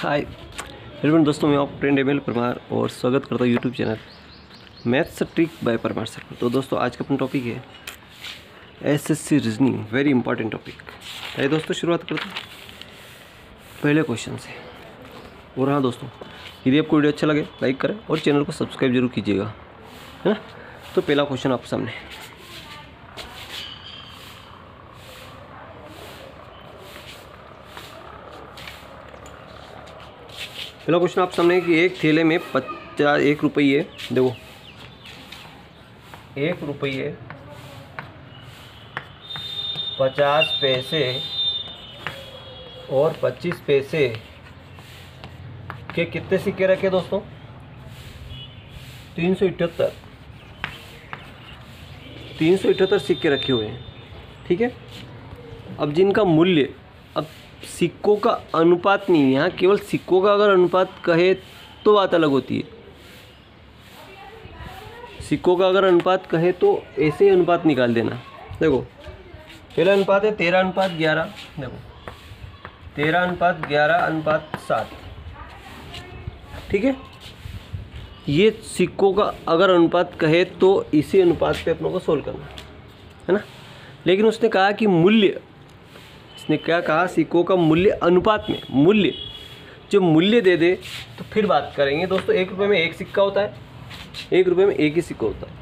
Hi everyone दोस्तों, मैं आप ट्रेंड एम परमार और स्वागत करता हूँ YouTube channel maths trick by Parmar sir तो दोस्तों, आज का अपना टॉपिक है SSC reasoning very important topic आइए दोस्तों, शुरुआत करते हैं। पहले क्वेश्चन से और हाँ दोस्तों, यदि आपको वीडियो अच्छा लगे लाइक करें और चैनल को सब्सक्राइब ज़रूर कीजिएगा। है ना? तो पहला क्वेश्चन आप सामने पहला क्वेश्चन आप सामने कि एक थैले में पचास, एक रुपये देखो। एक रुपये, पचास पैसे और पच्चीस पैसे के कितने सिक्के रखे दोस्तों? तीन सौ इठहत्तर। तीन सौ इठहत्तर सिक्के रखे हुए हैं, ठीक है? अब जिनका मूल्य, अब सिक्कों का अनुपात नहीं है। यहाँ केवल सिक्कों का अगर अनुपात कहे तो बात अलग होती है। सिक्कों का अगर अनुपात कहे तो ऐसे ही अनुपात निकाल देना। देखो, पहला अनुपात है तेरह, अनुपात ग्यारह। देखो, तेरह, अनुपात ग्यारह, अनुपात सात। ठीक है? ये सिक्कों का अगर अनुपात कहे तो इसी अनुपात पे अपनों को सोल्व करना है ना? लेकिन उसने कहा कि मूल्य इसने क्या कहा? सिक्कों का मूल्य अनुपात में, मूल्य। जो मूल्य दे दे तो फिर बात करेंगे। दोस्तों, एक रुपये में एक सिक्का होता है। एक रुपये में एक ही सिक्का होता है।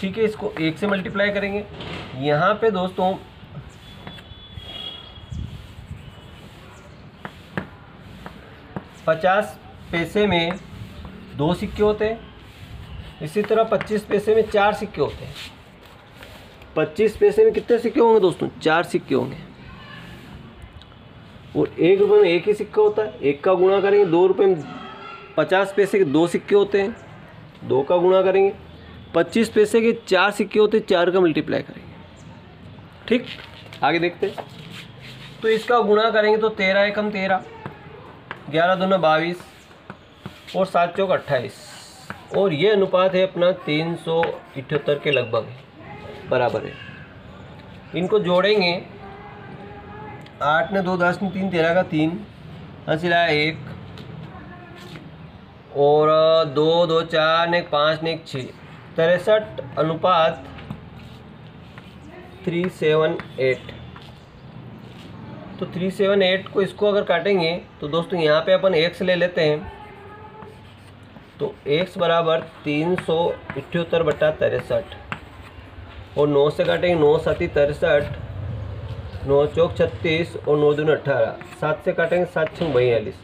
ठीक है, इसको एक से मल्टीप्लाई करेंगे। यहाँ पे दोस्तों, पचास पैसे में दो सिक्के होते हैं। इसी तरह पच्चीस पैसे में चार सिक्के होते हैं। पच्चीस पैसे में कितने सिक्के होंगे दोस्तों? चार सिक्के होंगे। और एक रुपये में एक ही सिक्का होता है। एक का गुणा करेंगे, दो रुपये में पचास पैसे के दो सिक्के होते हैं। दो का गुणा करेंगे, पच्चीस पैसे के चार सिक्के होते हैं, चार का मल्टीप्लाई करेंगे। ठीक? आगे देखते हैं। तो इसका गुणा करेंगे तो तेरह एकम तेरह, ग्यारह दोनों बाईस, और सात चौक अट्ठाईस। और ये अनुपात है अपना तीन सौ इठहत्तर के लगभग, बराबर है। इनको जोड़ेंगे आठ ने दो, दस ने तीन, तेरह का तीन। हँसी लाया एक। और, दो दो, चार ने एक, पाँच ने एक छः तिरसठ अनुपात थ्री सेवन एट तो थ्री सेवन एट को इसको अगर काटेंगे तो दोस्तों यहाँ पे अपन एक्स ले लेते हैं। तो एक्स बराबर तीन सौ इठहत्तर बटा तिरसठ। और नौ से काटेंगे, नौ, सती, तिरसठ। नौ चौक छत्तीस और नौ दून अट्ठारह सात से काटेंगे सात छः बयालीस।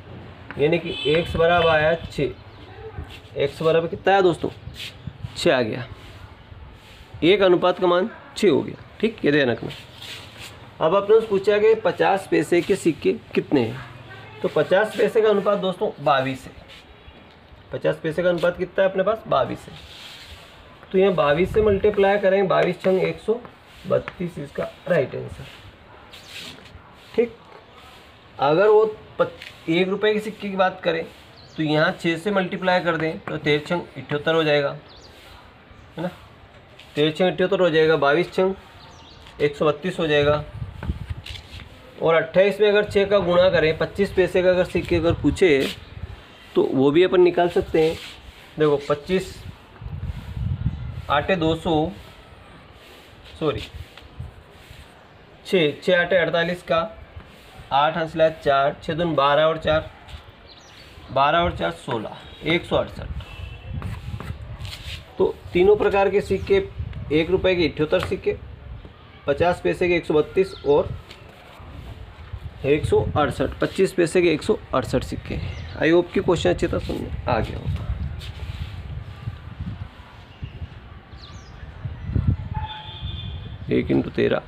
यानी कि एक्स बराबर आया छः एक्स बराबर कितना आया दोस्तों? छः आ गया। एक अनुपात का मान छः हो गया। ठीक? ये ध्यान रखना। अब आपने पूछा कि पचास पैसे के सिक्के कितने हैं? तो पचास पैसे का अनुपात दोस्तों बाईस है। पचास पैसे का अनुपात कितना है अपने पास? बाईस है। तो यहाँ बाईस से मल्टीप्लाई करेंगे बाईस छंग एक सौ बत्तीस, इसका राइट आंसर अगर वो एक रुपए के सिक्के की बात करें तो यहाँ छः से मल्टीप्लाई कर दें तो तेरह छंग इठहत्तर हो जाएगा। है ना? तेरह छंग इठहत्तर हो जाएगा, बाईस छंग एक सौ बत्तीस हो जाएगा। और अट्ठाईस में अगर छः का गुणा करें, पच्चीस पैसे का अगर सिक्के अगर पूछे तो वो भी अपन निकाल सकते हैं। देखो, पच्चीस आटे दो सौ सॉरी छः छः आटे अड़तालीस का आठ हंसला चार छः दून बारह और चार, बारह और चार सोलह, एक सौ अड़सठ। तो तीनों प्रकार के सिक्के एक रुपए के इठहत्तर सिक्के, पचास पैसे के एक सौ बत्तीस और एक सौ अड़सठ, पच्चीस पैसे के एक सौ अड़सठ सिक्के आई होप की क्वेश्चन अच्छी तरह सुनने आ गया होगा। एक इंटू तेरह।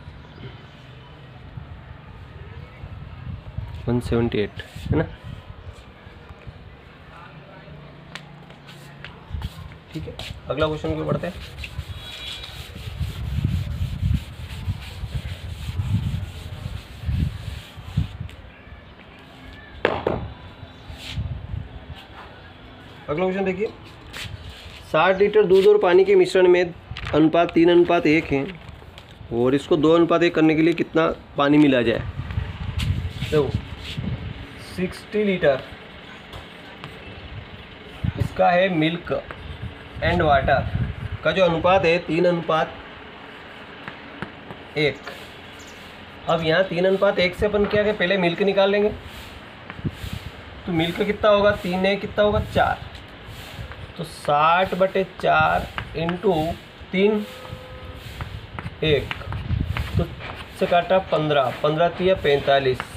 वन सेवेंटी एट, है ना? ठीक है, अगला क्वेश्चन क्यों पढ़ते अगला क्वेश्चन देखिए। साठ लीटर दूध और पानी के मिश्रण में अनुपात तीन अनुपात एक है और इसको दो अनुपात एक करने के लिए कितना पानी मिला जाए? देखो सिक्सटी लीटर। इसका है मिल्क एंड वाटर। का जो अनुपात है, तीन अनुपात एक। अब यहाँ तीन अनुपात एक से अपन क्या करें पहले मिल्क निकाल लेंगे। तो मिल्क कितना होगा? तीन है, कितना होगा? चार। तो साठ बटे चार इंटू तीन, एक। तो से काटा पंद्रह। पंद्रह तिया पैंतालीस।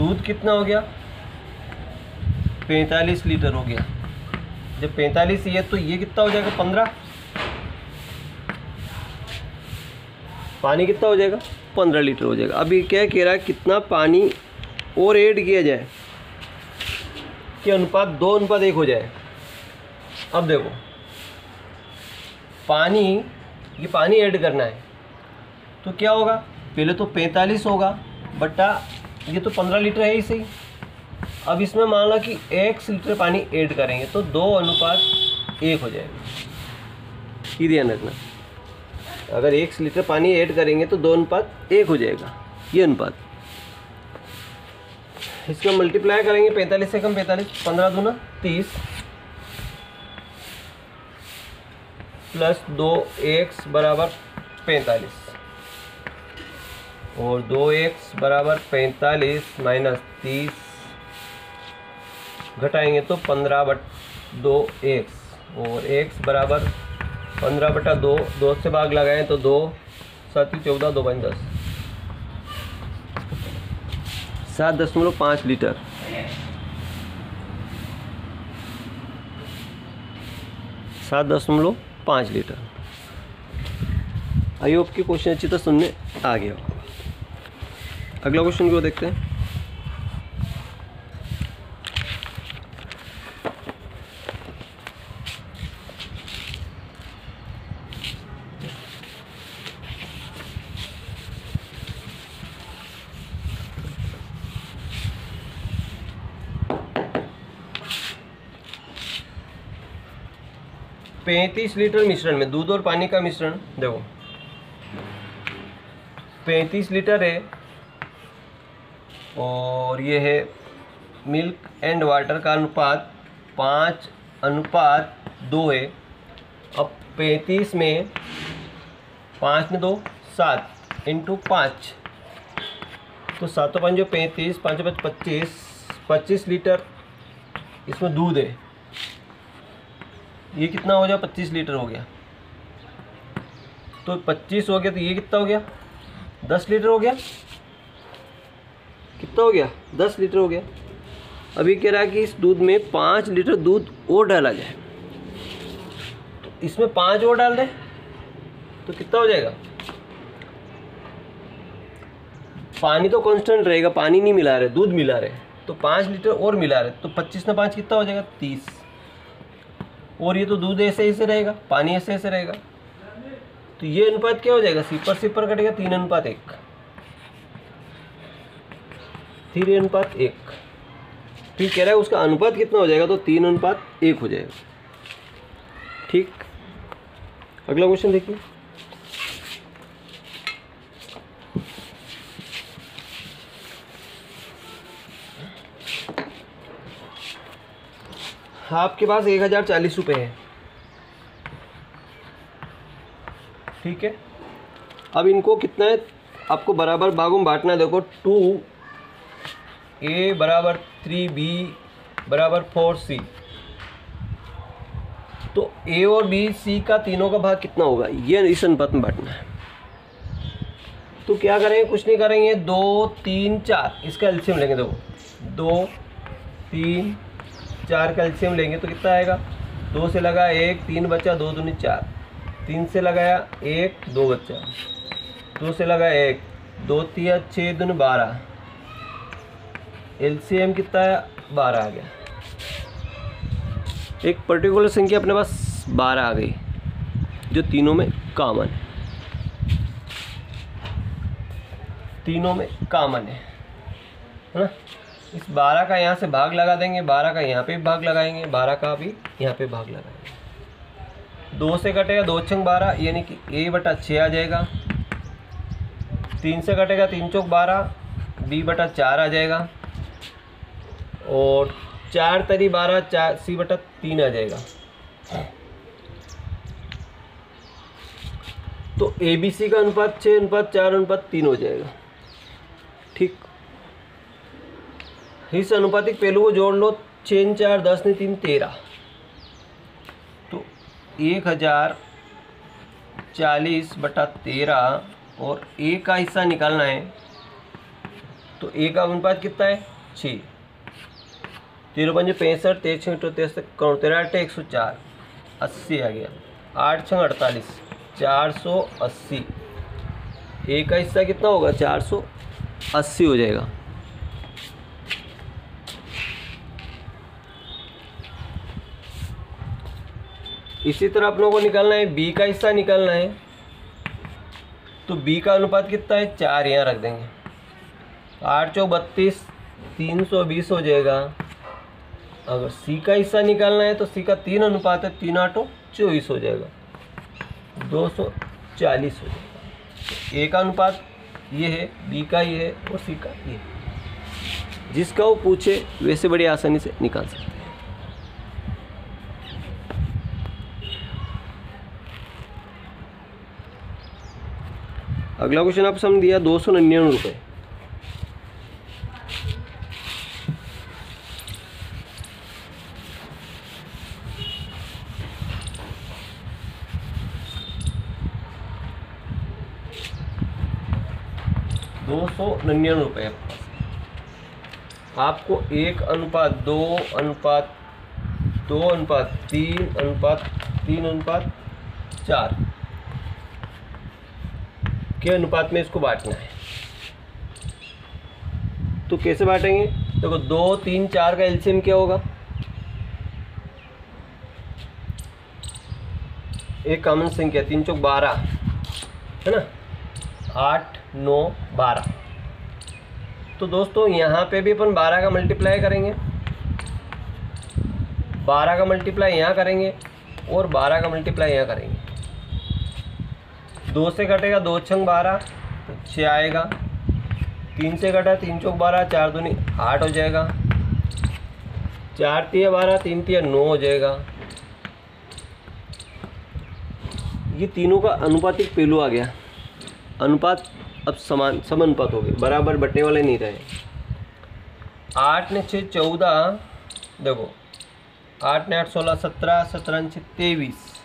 दूध कितना हो गया? पैंतालीस लीटर हो गया। जब पैंतालीस ये तो ये कितना हो जाएगा? पंद्रह। पानी कितना हो जाएगा? पंद्रह लीटर हो जाएगा। अभी क्या कह रहा है, कितना पानी और ऐड किया जाए कि अनुपात दो, अनुपात एक हो जाए। अब देखो, पानी, ये पानी ऐड करना है तो क्या होगा? पहले तो पैंतालीस होगा बट्टा ये तो पंद्रह लीटर है ही। सही अब इसमें मान लो कि एक लीटर पानी ऐड करेंगे तो दो अनुपात एक हो जाएगा। ये ध्यान रखना। अगर एक लीटर पानी ऐड करेंगे तो दो अनुपात एक हो जाएगा। ये अनुपात। इसका मल्टीप्लाई करेंगे पैंतालीस से कम पैंतालीस, पंद्रह दूना तीस। प्लस दो एक्स बराबर पैंतालीस। और दो एक्स बराबर पैंतालीस माइनस तीस घटाएँगे तो पंद्रह बट दो एक्स और एक्स बराबर पंद्रह बटा दो दो से भाग लगाएँ तो दो, सात चौदह, दो पाँच दस। सात दशमलव पाँच लीटर। सात दशमलव पाँच लीटर। आई होप की क्वेश्चन अच्छी तरह सुनने आ गया। अगला क्वेश्चन क्यों देखते हैं। पैंतीस लीटर मिश्रण में दूध और पानी का मिश्रण, देखो। पैंतीस लीटर है और ये है मिल्क एंड वाटर का अनुपात, पाँच अनुपात दो है। अब पैंतीस में पाँच में दो, सात इंटू पाँच। तो सातों पाँच जो पैंतीस, पाँच पाँच पच्चीस पच्चीस लीटर इसमें दूध है। ये कितना हो गया? पच्चीस लीटर हो गया। तो पच्चीस हो गया तो ये कितना हो गया? दस लीटर हो गया। कितना हो गया? दस लीटर हो गया। अभी कह रहा है कि इस दूध में पाँच लीटर दूध और डाला जाए। तो इसमें पाँच और डाल दें तो कितना हो जाएगा? पानी तो कांस्टेंट रहेगा, पानी नहीं मिला रहे, दूध मिला रहे तो पाँच लीटर और मिला रहे तो पच्चीस में पाँच कितना हो जाएगा? तीस। और ये तो दूध ऐसे ऐसे रहेगा, पानी ऐसे ऐसे रहेगा। तो ये अनुपात क्या हो जाएगा? सिपर सिपर कटेगा, तीन अनुपात एक। तीन अनुपात एक। ठीक, कह रहा है उसका अनुपात कितना हो जाएगा तो तीन अनुपात एक हो जाएगा। ठीक, अगला क्वेश्चन देखिए। आपके पास एक हज़ार चालीस रुपये है। ठीक है? अब इनको कितना है? आपको बराबर भागों में बांटना है। देखो टू ए बराबर थ्री बी बराबर फोर सी तो ए और बी सी का तीनों का भाग कितना होगा? ये इस अनुपात में बांटना है। तो क्या करेंगे? कुछ नहीं करेंगे। दो, तीन, चार। इसका एल्शियम लेंगे, देखो। दो, तीन, चार कैल्शियम लेंगे तो कितना आएगा? दो से लगा एक, तीन बच्चा दो दूनी चार। तीन से लगाया एक, दो बच्चा दो से लगा एक, दो तीन छः दून बारह। एलसीएम कितना है? बारह आ गया। एक पर्टिकुलर संख्या अपने पास बारह आ गई, जो तीनों में कॉमन है। तीनों में कामन है है ना? इस बारह का यहाँ से भाग लगा देंगे, बारह का यहाँ पे भाग लगाएँगे, बारह का भी यहाँ पे भाग लगाएँगे। दो से कटेगा, दो छंग बारह, यानी कि ए बटा छः आ जाएगा। तीन से कटेगा, तीन चौक बारह, बी बटा चार आ जाएगा। और चार तरी बारह, चार, सी बटा तीन आ जाएगा। तो ए बी सी का अनुपात छः अनुपात चार, अनुपात तीन हो जाएगा। ठीक। इस अनुपातिक पहलू को जोड़ लो छः चार, दस ने तीन, तेरह। तो एक हज़ार चालीस बटा तेरह और ए का हिस्सा निकालना है तो ए का अनुपात कितना है? छः तेरह पंजे पैंसठ तेरह छः तिरसठ करोड़ तेरह एक सौ चार अस्सी आ गया। आठ छः अड़तालीस, चार सौ अस्सी। एक का हिस्सा कितना होगा? चार सौ अस्सी हो जाएगा। इसी तरह अपनों को निकालना है। बी का हिस्सा निकालना है। तो बी का अनुपात कितना है? चार यहाँ रख देंगे। आठ चौ बत्तीस, तीन सौ बीस हो जाएगा। अगर सी का हिस्सा निकालना है तो सी का तीन अनुपात है, तीन आठों, चौबीस हो जाएगा। दो सौ चालीस हो जाएगा। ए का अनुपात ये है, बी का ये है और सी का ये है। जिसका वो पूछे, वैसे बड़ी आसानी से निकाल सकते हैं। अगला क्वेश्चन आप समझ दिया दो सौ निन्यानवे रुपये दो सौ निन्यानवे रुपये आपको एक अनुपात, दो अनुपात दो अनुपात, तीन अनुपात तीन अनुपात, चार। के अनुपात में इसको बांटना है? तो कैसे बांटेंगे? देखो तो दो, तीन, चार का एल्सियम क्या होगा? एक कॉमन संख्या, तीन चौक बारह, है ना? आठ, नौ, बारह। तो दोस्तों, यहाँ पे भी अपन बारह का मल्टीप्लाई करेंगे। बारह का मल्टीप्लाई यहाँ करेंगे और बारह का मल्टीप्लाई यहाँ करेंगे। दो से कटेगा दो छंग बारह तो छः आएगा। तीन से कटा तीन चौक बारह, चार दूनी आठ हो जाएगा। चार तिया बारह, तीन तिया नौ हो जाएगा। ये तीनों का अनुपातिक पहलू आ गया। अनुपात अब समान, समानुपात हो गए। बराबर बटने वाले नहीं रहे। आठ ने छः, चौदह, देखो, आठ ने आठ, सोलह, सत्रह सत्रह छः, तेईस।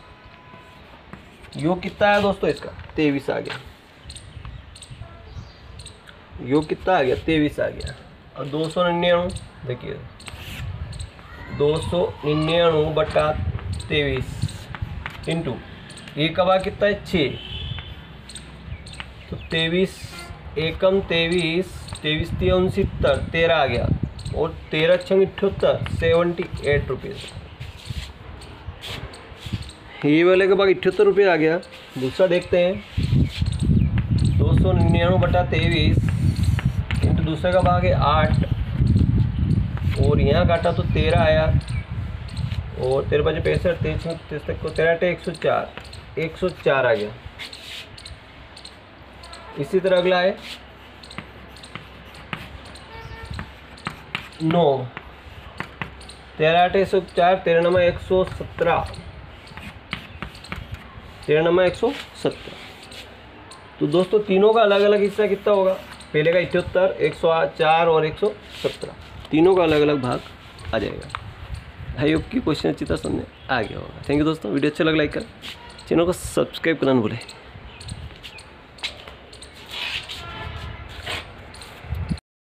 योग कितना है दोस्तों इसका? तेईस आ गया। योग कितना आ गया? तेईस आ गया। और दो सौ निन्यानवे, देखिए। दो सौ निन्यानवे बटा तेईस इंटू। ये कबा कितना है? छः। तेईस एकम तेईस तेईस तीन उनसत्तर तेरह आ गया. और तेरह छंग अठहत्तर सेवेंटी एट रुपीज़ ये वाले के बाद अठहत्तर रुपये आ गया. दूसरा देखते हैं. दो सौ निन्यानवे बटा तेईस इंटू दूसरे का भाग है आठ. और यहाँ काटा तो तेरह आया. और तेरह बजे पैंसठ तेईस तीस तक को तेरह एक सौ चार. एक सौ चार आ गया. इसी तरह अगला है। नौ। तेरह आठ एक सौ चार, तेरह नंबर एक सौ सत्रह। तेरह नंबर एक सौ सत्रह। तो दोस्तों, तीनों का अलग अलग हिस्सा कितना होगा? पहले का इठहत्तर एक सौ चार और एक सौ सत्रह। तीनों का अलग अलग भाग आ जाएगा। होप की क्वेश्चन अच्छी तरह समझ आ गया होगा। थैंक यू दोस्तों। वीडियो अच्छा लगा लाइक कर। चैनल को सब्सक्राइब करना भूलें।